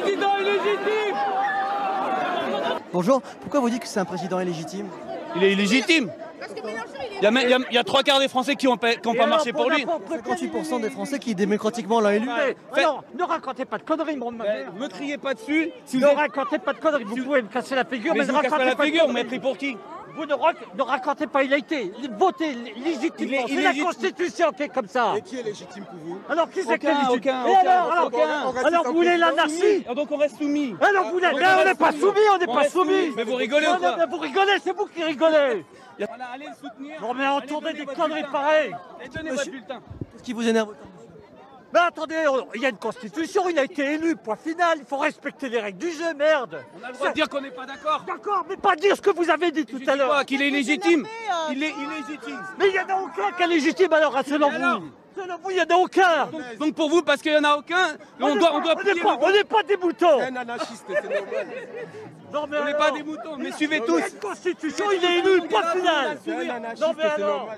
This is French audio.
Président illégitime Bonjour, pourquoi vous dites que c'est un président illégitime? Il est illégitime. Il y, a, même- il y a- il y a trois quarts des Français qui n'ont pas, qui ont pas marché pour lui. 58% des Français qui démocratiquement l'ont élu. Faites- Alors, ne racontez pas de conneries, mon mère. Me criez pas dessus. Si vous Ne êtes- racontez pas de conneries. Vous pouvez me casser la figure, mais mais, je ne pas racontez la pas de figure, on m'a conneries. pris pour qui? Vous ne, rac- ne racontez pas, il a été voté légitimement. Il est C'est la. Constitution qui est comme ça. qui est légitime pour vous? Alors qui c'est qui est légitime aucun, Et aucun, alors, alors, aucun. alors, vous voulez l'anarchie Ah, Donc on reste soumis. Alors vous Donc, mais on n'est pas soumis. on n'est pas soumis. Mais vous rigolez ou quoi Vous rigolez, c'est vous qui rigolez. Voilà, allez le soutenir. Non mais entendez des conneries pareilles. Et donnez votre bulletin. Qu'est-ce qui vous énerve autant Mais attendez, il y a une constitution, il a été élu, point final, il faut respecter les règles du jeu, merde. On a le droit de dire qu'on n'est pas d'accord. D'accord, mais pas dire ce que vous avez dit tout à l'heure. qu'il est illégitime. Il est illégitime. Mais il n'y en a aucun qui est légitime alors, hein, selon vous. Selon vous, il n'y en a aucun. Donc, donc pour vous, parce qu'il n'y en a aucun, on doit, pas- on doit on plier n'est pas, le on n'est pas des moutons. Un anarchiste, c'est normal. Non, mais On n'est pas des moutons, mais suivez il y tous. a une constitution, il est élu, point final. C'est un anarchiste, Non mais alors.